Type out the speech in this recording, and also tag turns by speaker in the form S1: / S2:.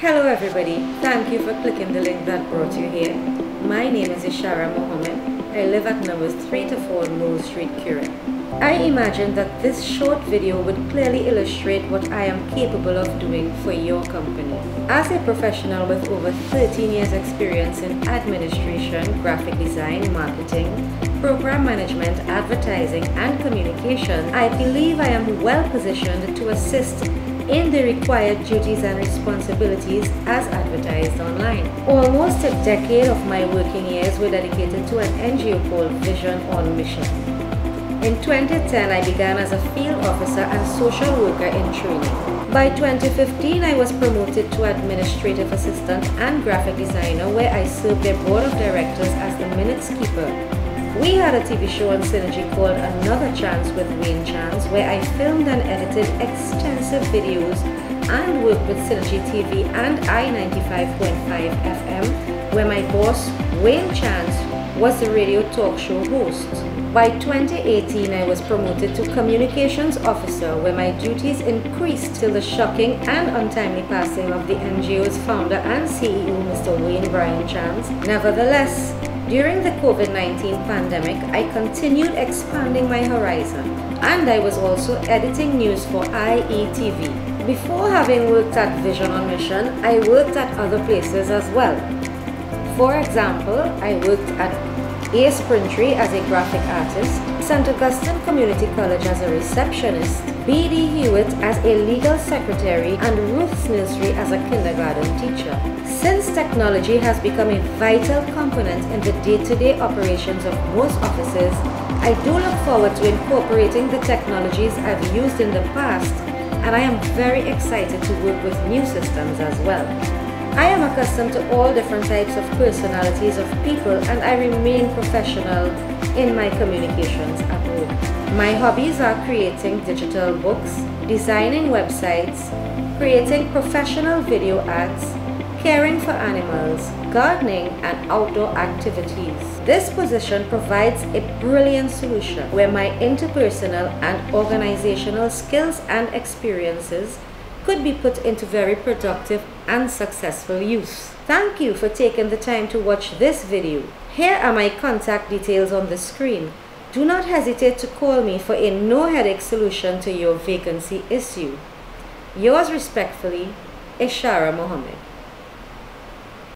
S1: Hello everybody, thank you for clicking the link that brought you here. My name is Ishaara Mohammed. I live at numbers 3 to 4 Moore Street, Curepe. I imagine that this short video would clearly illustrate what I am capable of doing for your company. As a professional with over 13 years experience in administration, graphic design, marketing, program management, advertising and communication, I believe I am well positioned to assist in the required duties and responsibilities as advertised online. Almost a decade of my working years were dedicated to an NGO called Vision on Mission. In 2010, I began as a field officer and social worker in training. By 2015, I was promoted to administrative assistant and graphic designer where I served their board of directors as the minutes keeper we had a TV show on Synergy called Another Chance with Wayne Chance where I filmed and edited extensive videos and worked with Synergy TV and I95.5 FM where my boss, Wayne Chance, was the radio talk show host. By 2018, I was promoted to Communications Officer where my duties increased till the shocking and untimely passing of the NGO's founder and CEO, Mr. Wayne Brian Chance. Nevertheless, during the COVID-19 pandemic, I continued expanding my horizon and I was also editing news for IETV. Before having worked at Vision on Mission, I worked at other places as well. For example, I worked at Ace Printry as a graphic artist, St. Augustine Community College as a receptionist, B.D. Hewitt as a legal secretary, and Ruth's Nursery as a kindergarten teacher. Since technology has become a vital component in the day-to-day -day operations of most offices, I do look forward to incorporating the technologies I've used in the past, and I am very excited to work with new systems as well. I am accustomed to all different types of personalities of people and I remain professional in my communications at work. My hobbies are creating digital books, designing websites, creating professional video ads, caring for animals, gardening, and outdoor activities. This position provides a brilliant solution where my interpersonal and organizational skills and experiences could be put into very productive and successful use. Thank you for taking the time to watch this video. Here are my contact details on the screen. Do not hesitate to call me for a no-headache solution to your vacancy issue. Yours respectfully, Ishaara Mohammed.